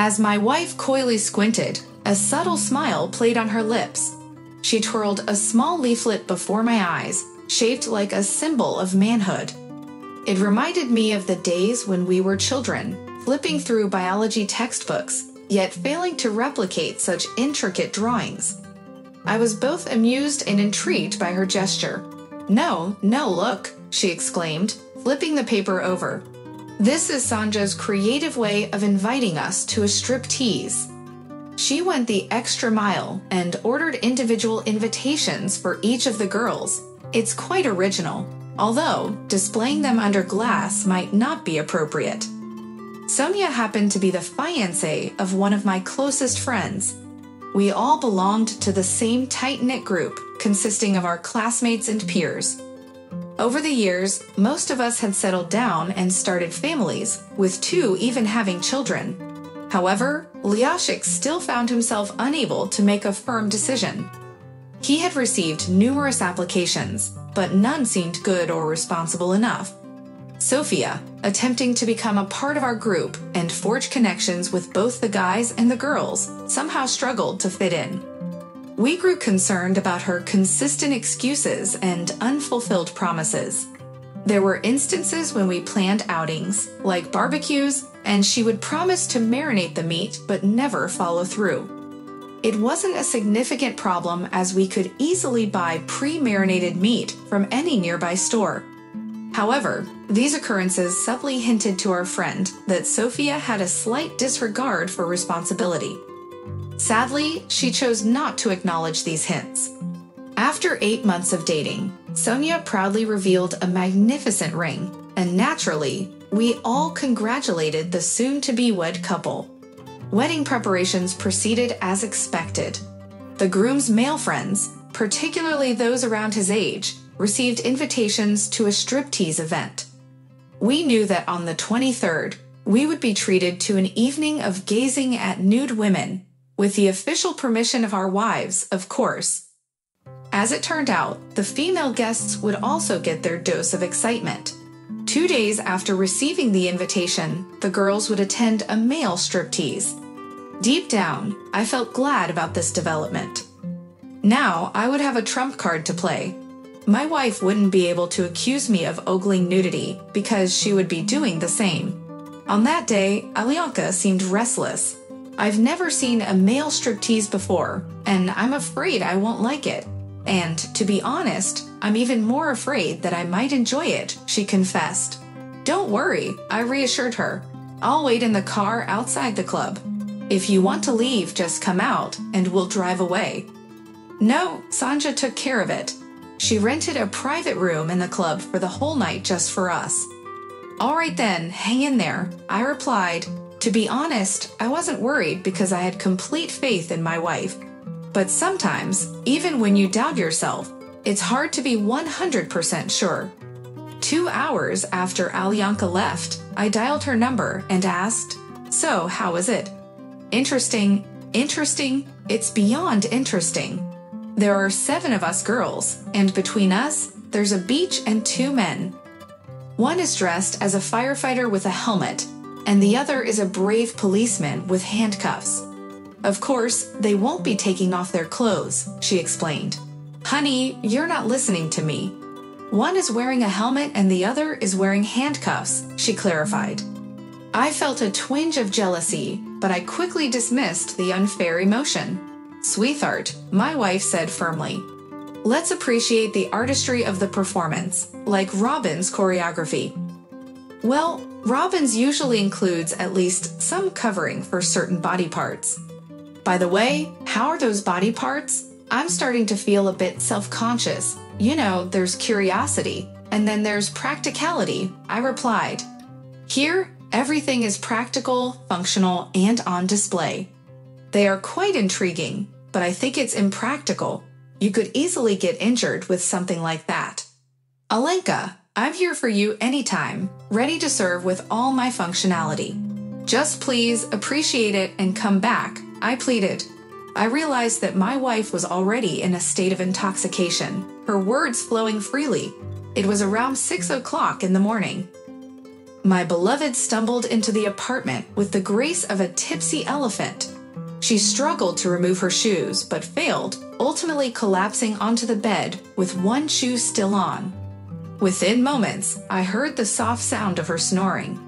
As my wife coyly squinted, a subtle smile played on her lips. She twirled a small leaflet before my eyes, shaped like a symbol of manhood. It reminded me of the days when we were children, flipping through biology textbooks, yet failing to replicate such intricate drawings. I was both amused and intrigued by her gesture. No, no, look, she exclaimed, flipping the paper over. This is Sanja's creative way of inviting us to a strip tease. She went the extra mile and ordered individual invitations for each of the girls. It's quite original, although displaying them under glass might not be appropriate. Sonia happened to be the fiancée of one of my closest friends. We all belonged to the same tight knit group consisting of our classmates and peers. Over the years, most of us had settled down and started families, with two even having children. However, Lyashik still found himself unable to make a firm decision. He had received numerous applications, but none seemed good or responsible enough. Sophia, attempting to become a part of our group and forge connections with both the guys and the girls, somehow struggled to fit in. We grew concerned about her consistent excuses and unfulfilled promises. There were instances when we planned outings, like barbecues, and she would promise to marinate the meat but never follow through. It wasn't a significant problem as we could easily buy pre marinated meat from any nearby store. However, these occurrences subtly hinted to our friend that Sophia had a slight disregard for responsibility. Sadly, she chose not to acknowledge these hints. After eight months of dating, Sonia proudly revealed a magnificent ring, and naturally, we all congratulated the soon to be wed couple. Wedding preparations proceeded as expected. The groom's male friends, particularly those around his age, received invitations to a striptease event. We knew that on the 23rd, we would be treated to an evening of gazing at nude women with the official permission of our wives, of course. As it turned out, the female guests would also get their dose of excitement. Two days after receiving the invitation, the girls would attend a male striptease. Deep down, I felt glad about this development. Now I would have a trump card to play. My wife wouldn't be able to accuse me of ogling nudity because she would be doing the same. On that day, Alenka seemed restless I've never seen a male striptease before, and I'm afraid I won't like it. And to be honest, I'm even more afraid that I might enjoy it, she confessed. Don't worry, I reassured her. I'll wait in the car outside the club. If you want to leave, just come out and we'll drive away. No, Sanja took care of it. She rented a private room in the club for the whole night just for us. All right then, hang in there, I replied, to be honest, I wasn't worried because I had complete faith in my wife. But sometimes, even when you doubt yourself, it's hard to be 100% sure. Two hours after Alenka left, I dialed her number and asked, So, how is it? Interesting, interesting, it's beyond interesting. There are seven of us girls, and between us, there's a beach and two men. One is dressed as a firefighter with a helmet and the other is a brave policeman with handcuffs. Of course, they won't be taking off their clothes, she explained. Honey, you're not listening to me. One is wearing a helmet and the other is wearing handcuffs, she clarified. I felt a twinge of jealousy, but I quickly dismissed the unfair emotion. Sweetheart, my wife said firmly. Let's appreciate the artistry of the performance, like Robin's choreography. Well, Robin's usually includes at least some covering for certain body parts. By the way, how are those body parts? I'm starting to feel a bit self conscious. You know, there's curiosity, and then there's practicality, I replied. Here, everything is practical, functional, and on display. They are quite intriguing, but I think it's impractical. You could easily get injured with something like that. Alenka, I'm here for you anytime, ready to serve with all my functionality. Just please appreciate it and come back, I pleaded. I realized that my wife was already in a state of intoxication, her words flowing freely. It was around six o'clock in the morning. my beloved stumbled into the apartment with the grace of a tipsy elephant. She struggled to remove her shoes, but failed, ultimately collapsing onto the bed with one shoe still on. Within moments, I heard the soft sound of her snoring.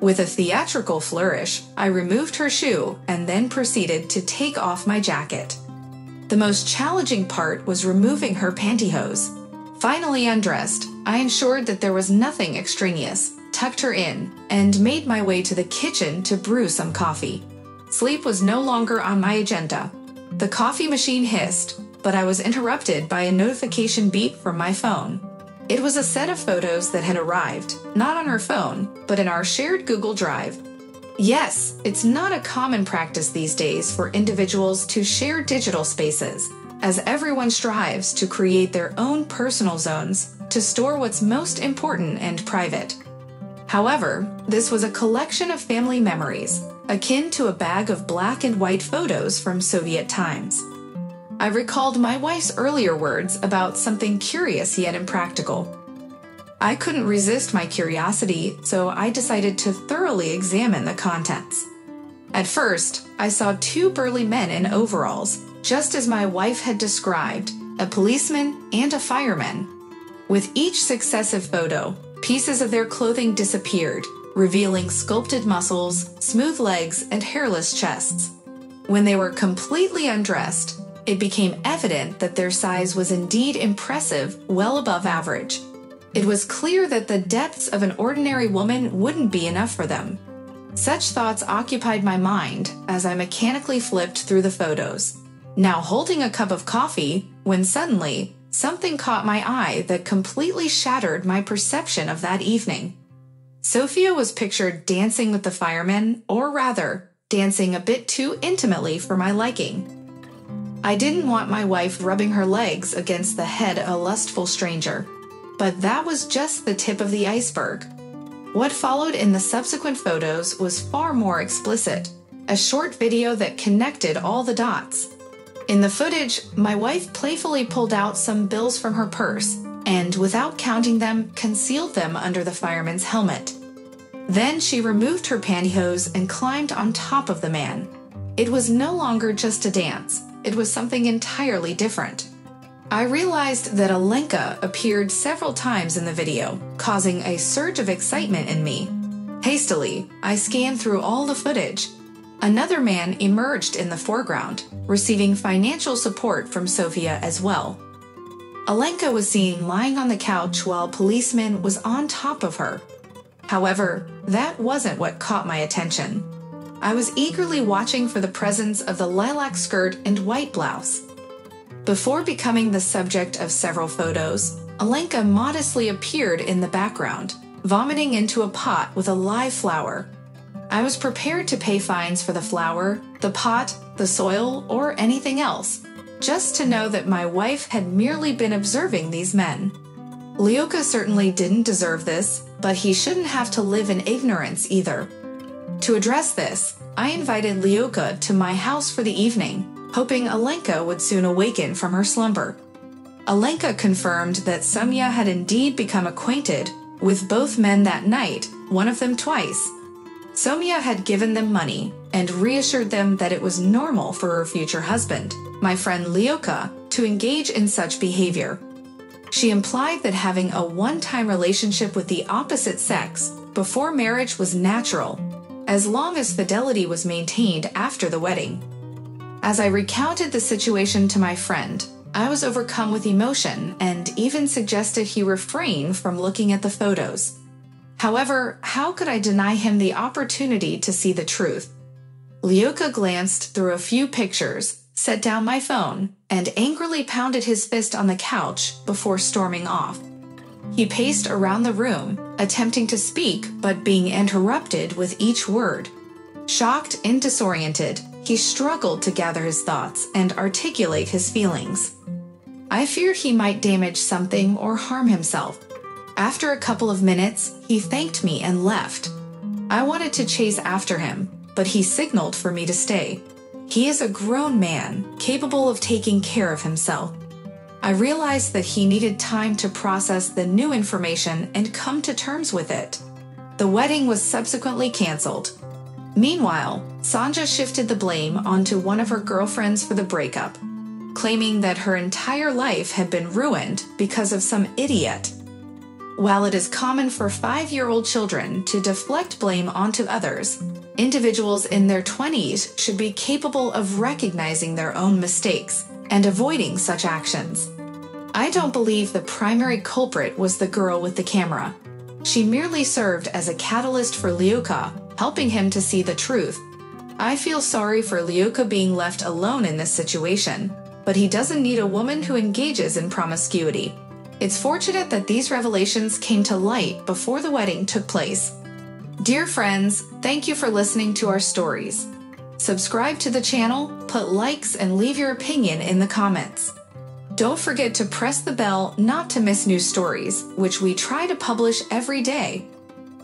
With a theatrical flourish, I removed her shoe and then proceeded to take off my jacket. The most challenging part was removing her pantyhose. Finally undressed, I ensured that there was nothing extraneous, tucked her in, and made my way to the kitchen to brew some coffee. Sleep was no longer on my agenda. The coffee machine hissed, but I was interrupted by a notification beep from my phone. It was a set of photos that had arrived, not on her phone, but in our shared Google Drive. Yes, it's not a common practice these days for individuals to share digital spaces, as everyone strives to create their own personal zones to store what's most important and private. However, this was a collection of family memories, akin to a bag of black and white photos from Soviet times. I recalled my wife's earlier words about something curious yet impractical. I couldn't resist my curiosity, so I decided to thoroughly examine the contents. At first, I saw two burly men in overalls, just as my wife had described a policeman and a fireman. With each successive photo, pieces of their clothing disappeared, revealing sculpted muscles, smooth legs, and hairless chests. When they were completely undressed, it became evident that their size was indeed impressive, well above average. It was clear that the depths of an ordinary woman wouldn't be enough for them. Such thoughts occupied my mind as I mechanically flipped through the photos, now holding a cup of coffee, when suddenly something caught my eye that completely shattered my perception of that evening. Sophia was pictured dancing with the firemen, or rather, dancing a bit too intimately for my liking. I didn't want my wife rubbing her legs against the head of a lustful stranger. But that was just the tip of the iceberg. What followed in the subsequent photos was far more explicit a short video that connected all the dots. In the footage, my wife playfully pulled out some bills from her purse and, without counting them, concealed them under the fireman's helmet. Then she removed her pantyhose and climbed on top of the man. It was no longer just a dance, it was something entirely different. I realized that Alenka appeared several times in the video, causing a surge of excitement in me. Hastily, I scanned through all the footage. Another man emerged in the foreground, receiving financial support from Sophia as well. Alenka was seen lying on the couch while policeman was on top of her. However, that wasn't what caught my attention. I was eagerly watching for the presence of the lilac skirt and white blouse. Before becoming the subject of several photos, Alenka modestly appeared in the background, vomiting into a pot with a live flower. I was prepared to pay fines for the flower, the pot, the soil, or anything else, just to know that my wife had merely been observing these men. Lyoka certainly didn't deserve this, but he shouldn't have to live in ignorance either. To address this, I invited Lyoka to my house for the evening hoping Alenka would soon awaken from her slumber. Alenka confirmed that Somya had indeed become acquainted with both men that night, one of them twice. Somya had given them money and reassured them that it was normal for her future husband, my friend Lyoka, to engage in such behavior. She implied that having a one time relationship with the opposite sex before marriage was natural, as long as fidelity was maintained after the wedding. As I recounted the situation to my friend, I was overcome with emotion and even suggested he refrain from looking at the photos. However, how could I deny him the opportunity to see the truth? Lyoka glanced through a few pictures, set down my phone, and angrily pounded his fist on the couch before storming off. He paced around the room, attempting to speak but being interrupted with each word. Shocked and disoriented, he struggled to gather his thoughts and articulate his feelings. I feared he might damage something or harm himself. After a couple of minutes, he thanked me and left. I wanted to chase after him, but he signaled for me to stay. He is a grown man, capable of taking care of himself. I realized that he needed time to process the new information and come to terms with it. The wedding was subsequently canceled. Meanwhile, Sanja shifted the blame onto one of her girlfriends for the breakup, claiming that her entire life had been ruined because of some idiot. While it is common for five year old children to deflect blame onto others, individuals in their 20s should be capable of recognizing their own mistakes and avoiding such actions. I don't believe the primary culprit was the girl with the camera. She merely served as a catalyst for Liuka, helping him to see the truth. I feel sorry for Liuka being left alone in this situation, but he doesn't need a woman who engages in promiscuity. It's fortunate that these revelations came to light before the wedding took place. Dear friends, thank you for listening to our stories. Subscribe to the channel, put likes, and leave your opinion in the comments. Don't forget to press the bell not to miss new stories, which we try to publish every day.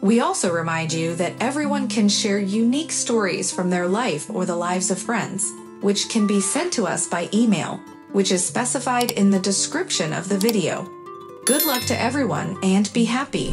We also remind you that everyone can share unique stories from their life or the lives of friends, which can be sent to us by email, which is specified in the description of the video. Good luck to everyone and be happy.